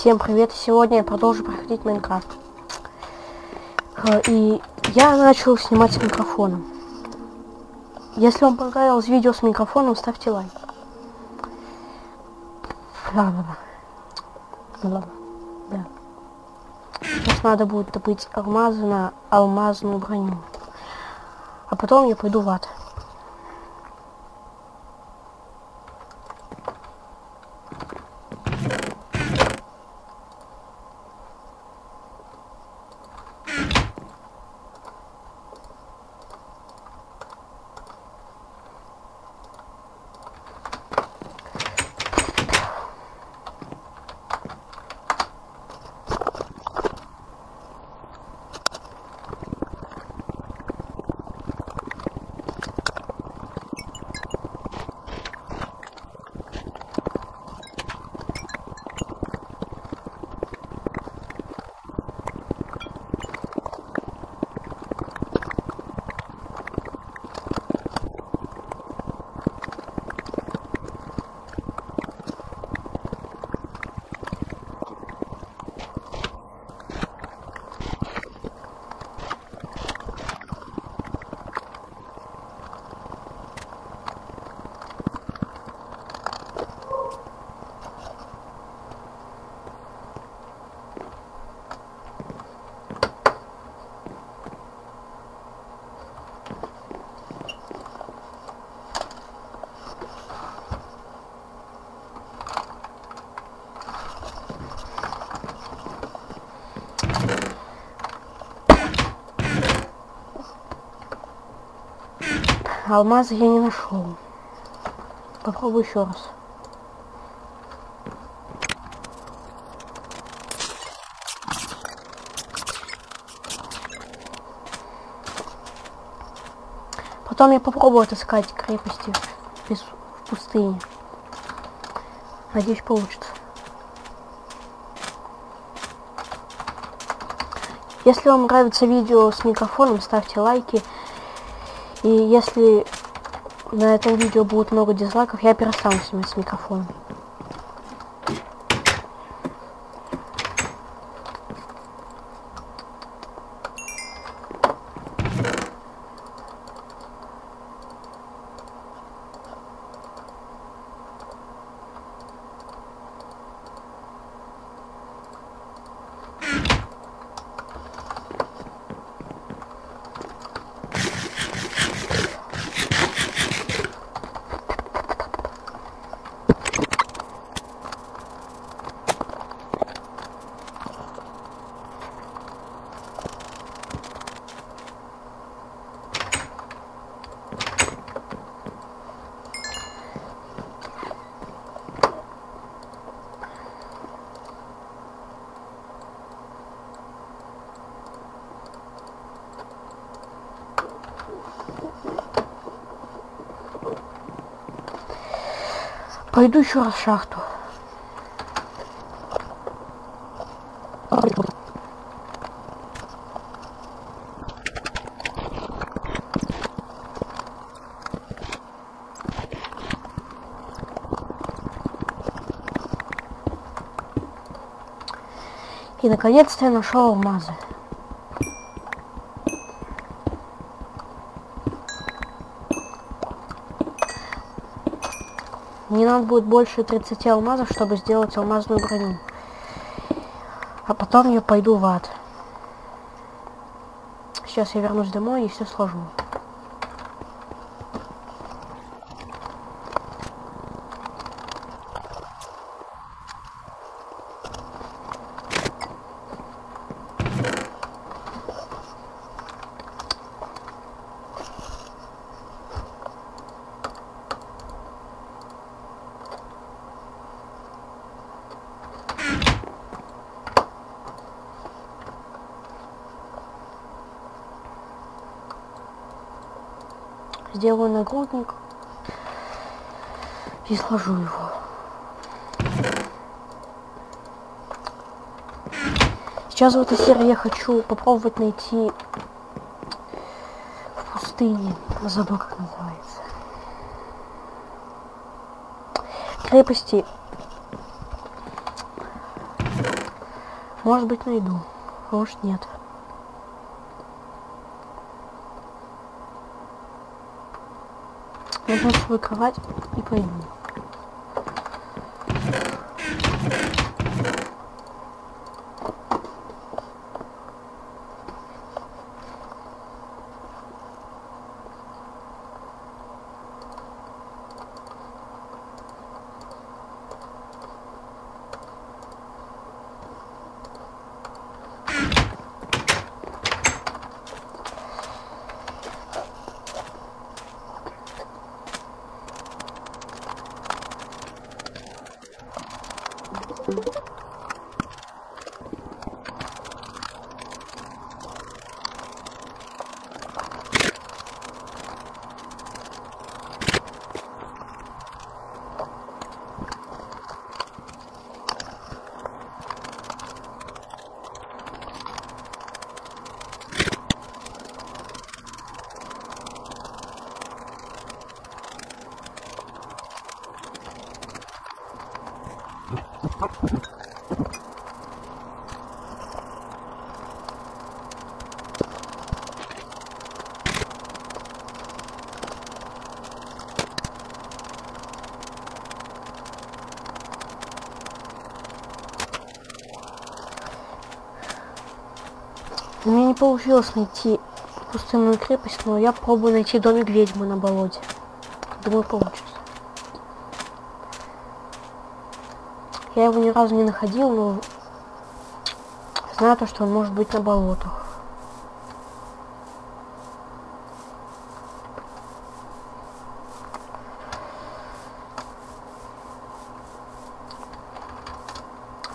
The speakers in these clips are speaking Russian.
Всем привет! Сегодня я продолжу проходить Майнкрафт. Э, и я начал снимать с микрофоном. Если вам понравилось видео с микрофоном, ставьте лайк. Ладно. Ладно. Да. Сейчас надо будет добыть алмазы на алмазную броню. А потом я пойду в ад. Алмазы я не нашел. Попробую еще раз. Потом я попробую отыскать крепости в пустыне. Надеюсь, получится. Если вам нравится видео с микрофоном, ставьте лайки. И если на этом видео будет много дизлайков, я перестану снимать с микрофоном. Пойду еще раз в шахту. И наконец-то я нашел алмазы. Мне надо будет больше 30 алмазов, чтобы сделать алмазную броню. А потом я пойду в ад. Сейчас я вернусь домой и все сложу. Сделаю нагрудник и сложу его. Сейчас в этой серии я хочу попробовать найти в пустыне, забыл как называется. Крепости Может быть найду. Может нет. Возьму свою кровать и пойду. У меня не получилось найти пустынную крепость, но я пробую найти домик ведьмы на болоте. Думаю, получится. Я его ни разу не находил, но знаю то, что он может быть на болотах.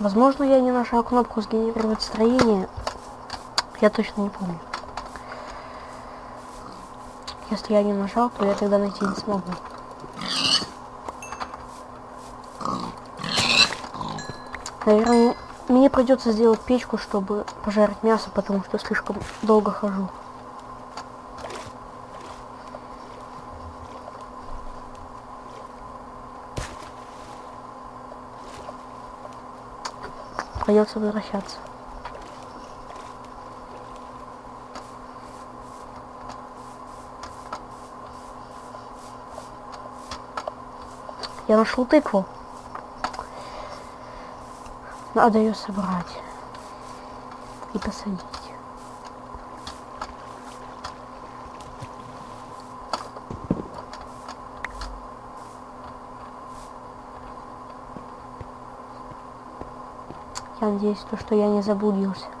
Возможно, я не нажал кнопку сгенерировать строение. Я точно не помню. Если я не нажал, то я тогда найти не смогу. Наверное, мне придется сделать печку, чтобы пожарить мясо, потому что слишком долго хожу. Придется возвращаться. Я нашел тыкву. Надо ее собрать и посадить. Я надеюсь, то, что я не заблудился.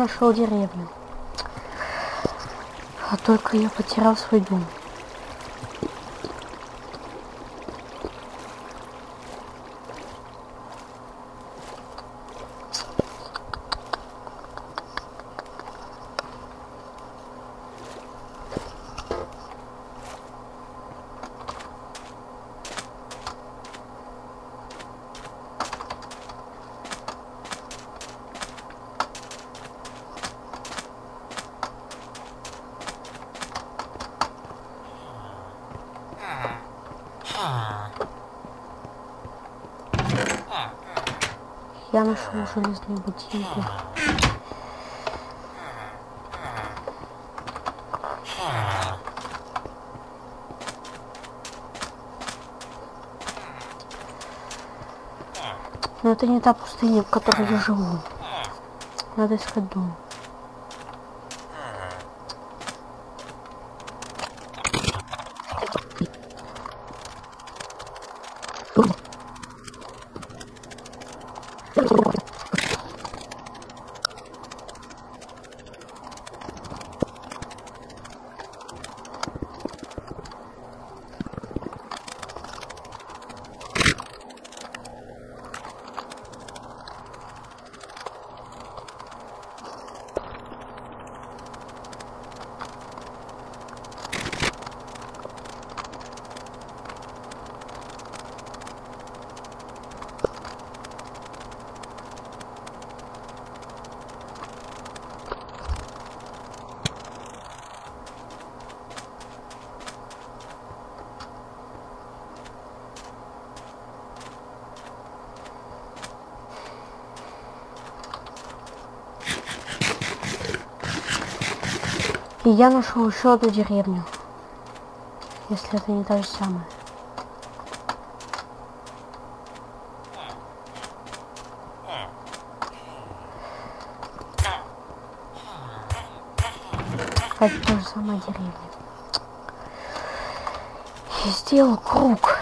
Нашел деревню. А только я потерял свой дом. Я нашел железные ботинки. Но это не та пустыня, в которой я живу. Надо искать дом. И я нашел еще одну деревню. Если это не та же самая. Это та же самая деревня. И сделал круг.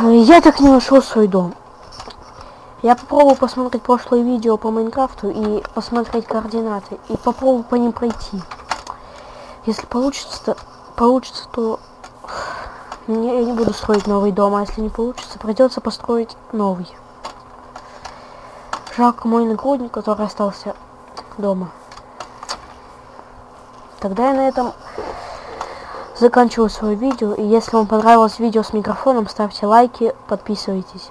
Я так не нашел свой дом. Я попробую посмотреть прошлое видео по Майнкрафту и посмотреть координаты. И попробую по ним пройти. Если получится, то, получится, то я не буду строить новый дом, а если не получится, придется построить новый. Жалко мой нагрудник, который остался дома. Тогда я на этом заканчиваю свое видео. И если вам понравилось видео с микрофоном, ставьте лайки, подписывайтесь.